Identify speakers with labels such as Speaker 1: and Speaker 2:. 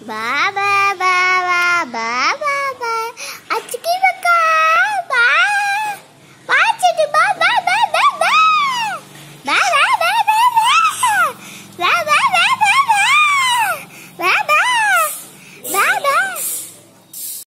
Speaker 1: Bye bye.